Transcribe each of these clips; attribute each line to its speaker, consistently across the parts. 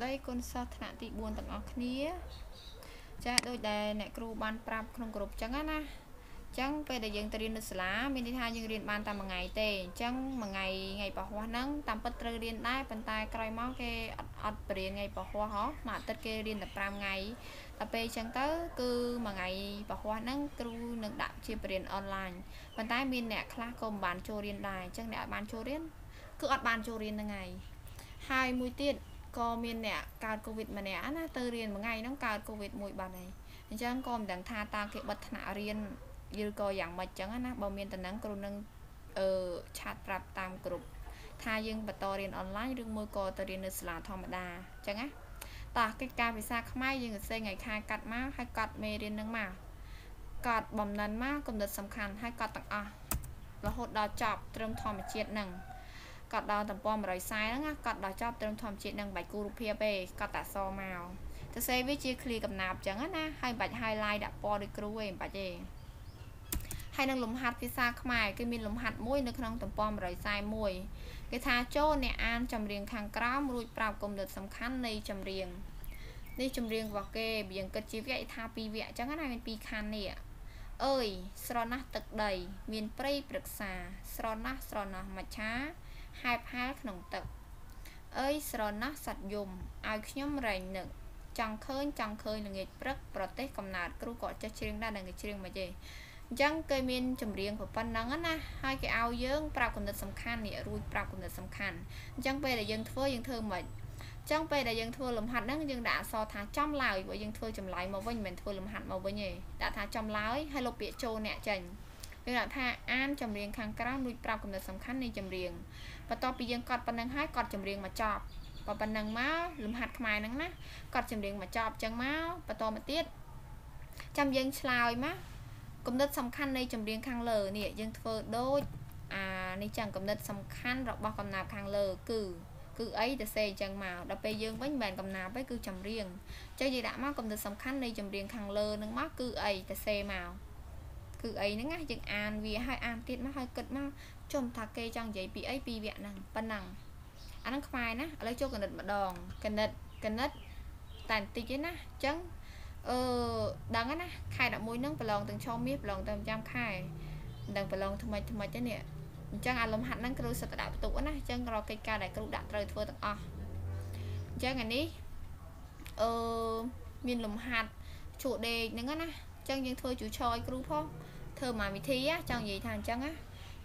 Speaker 1: ស្តីគុណសិស្សថ្នាក់ទី4ទាំងអស់គ្នា ចាដូចដែលអ្នកគ្រូបានប្រាប់ក្នុងក្រុមចឹងណាចឹងពេលដែលយើងទៅរៀននៅសាលាមានន័យថាយើងរៀនបានតែមួយថ្ងៃទេអញ្ចឹងមួយថ្ងៃថ្ងៃពហុហ្នឹងតាមពិតត្រូវរៀនដែរប៉ុន្តែក្រោយមកគេអត់អត់បរៀនថ្ងៃពហុហ៎មួយអាទិត្យគេរៀនតែ5ថ្ងៃដល់ពេលអញ្ចឹងទៅគឺមួយថ្ងៃពហុហ្នឹងគ្រូនឹងដាក់ជាបរៀនអនឡាញប៉ុន្តែមានអ្នកខ្លះក៏មិនបានចូលរៀនដែរអញ្ចឹងអ្នកអត់បានចូលរៀនគឺអត់បានចូលរៀនហ្នឹងហើយហើយមួយទៀត ក៏មានអ្នកកើតកូវីដម្នាក់ណាទៅរៀនមួយថ្ងៃហ្នឹងកើតកូវីដមួយបាត់ហើយអញ្ចឹងក៏មិនដឹងថាតើគេបិទថ្នាក់រៀនឬក៏យ៉ាងម៉េចចឹងណាបើមានតំណែងគ្រូនឹងអឺឆាតប្រាប់តាមក្រុមថាយើងបន្តរៀនអនឡាញឬមួយក៏ទៅរៀននៅសាលាធម្មតាចឹងណាតោះកិច្ចការភាសាខ្មែរយើងសរសេរថ្ងៃខែកាត់មកហើយកត់មេរៀននឹងមកកត់បំណិនមកកំណត់សំខាន់ហើយកត់ទាំងអស់រហូតដល់ចប់ត្រឹមធម្មជាតិនឹង កត់ដល់តំព140ហ្នឹងណាកត់ដល់ចប់ត្រឹមធម្មជាតិនឹងបាច់គូរូបភាពទេកត់តាសមកសរសេរវាជា clear កំណាប់ចឹងណាហើយបាច់ highlight ដាក់ពណ៌ដូចគ្រូទេមិនបាច់ទេហើយនឹងលំហាត់ភាសាខ្មែរគឺមានលំហាត់មួយនៅក្នុងទំព័រ141គេថាចូលអ្នកអានចម្រៀងខាងក្រោមរួចប្រាប់គំនិតសំខាន់នៃចម្រៀងនេះចម្រៀងរបស់គេយើងគិតជាវគ្គថា2វគ្គអញ្ចឹងណាមាន2ខណ្ឌនេះអើយស្រណះទឹកដី មានព្រៃព្រឹក្សា ស្រណះស្រណះមច្ឆា ហែបហាលក្នុងទឹកអើយស្រណះសត្វយំឲ្យខ្ញុំរែងនឹកចង់ឃើញចង់ឃើញល្ងាចព្រឹកប្រទេសកំណើតគ្រូក៏ចេះច្រៀងដែរនឹងគេច្រៀងមកទេអញ្ចឹងគេមានចម្រៀងប៉ុណ្ណឹងណាហើយគេឲ្យយើងប្រាប់គំនិតសំខាន់នេះរួចប្រាប់គំនិតសំខាន់អញ្ចឹងពេលដែលយើងធ្វើយើងធ្វើមិនអញ្ចឹងពេលដែលយើងធ្វើលំហាត់ហ្នឹងយើងដាក់អក្សរថាចំឡើយព្រោះយើងធ្វើចម្លើយមកវិញមិនមែនធ្វើលំហាត់មកវិញទេដាក់ថាចំឡើយហើយលុបពាក្យចូលអ្នកចេញ យើងដាក់ថាអានចម្រៀងខាងក្រោមរួចប្រាប់គំនិតសំខាន់នៃចម្រៀងបន្ទាប់ពីយើងកត់ប៉ុណ្ណឹងហើយកត់ចម្រៀងមកចប់ប៉ុណ្ណឹងមកលំហាត់ខ្មែរហ្នឹងណាកត់ចម្រៀងមកចប់អញ្ចឹងមកបន្តមកទៀតចាំយើងឆ្លើយមកគំនិតសំខាន់នៃចម្រៀងខាងលើនេះយើងធ្វើដូចអានេះចឹងគំនិតសំខាន់របស់កំណាព្យខាងលើគឺគឺអីទៅសេអញ្ចឹងមកដល់ពេលយើងវិញមិនមែនកំណាព្យទេគឺចម្រៀងចឹងយើងដាក់មកគំនិតសំខាន់នៃចម្រៀងខាងលើនឹងមកគឺអីទៅសេមក គឺអីហ្នឹងណាយើងអានវាឲ្យអានទៀតមកឲ្យគិតមកជុំថាគេចង់និយាយពីអីពីវគ្គហ្នឹងប៉ុណ្ណឹងអាហ្នឹងខ្មែរណាឥឡូវចូលគណិតម្ដងគណិតគណិតតែបន្តិចទេណាអញ្ចឹងអឺដឹងណាខែ11ហ្នឹងប្រឡងទាំងឆមាសប្រឡងទាំងចាំខែដឹងប្រឡងថ្មីថ្មីទេនេះអញ្ចឹងអាលំហាត់ហ្នឹងគ្រូសិតដាក់បន្ទុកណាអញ្ចឹងរកកិច្ចការដែលគ្រូដាក់ត្រូវធ្វើទាំងអស់អញ្ចឹងអានេះអឺមានលំហាត់ជក់ដេកហ្នឹងណាអញ្ចឹងយើងធ្វើជូឆយគ្រូផងធ្វើមួយវិធីចង់និយាយថាអញ្ចឹងណា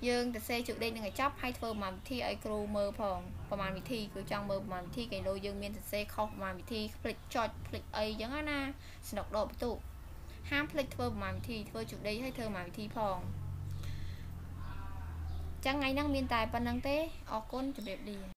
Speaker 1: យើងទៅសេជក់ដេកនឹងឲ្យចប់ហើយធ្វើប្រហែលវិធីឲ្យគ្រូមើលផងប្រហែលវិធីគឺចង់មើលប្រហែលវិធីគេលោយើងមានសរសេរខុសប្រហែលវិធីផ្លិចចុចផ្លិចអីចឹងណាស្នុកដកបន្ទុកហាមផ្លិចធ្វើប្រហែលវិធីធ្វើជក់ដេកឲ្យធ្វើប្រហែលវិធីផងចឹងថ្ងៃហ្នឹងមានតែប៉ុណ្្នឹងទេអរគុណជម្រាបលា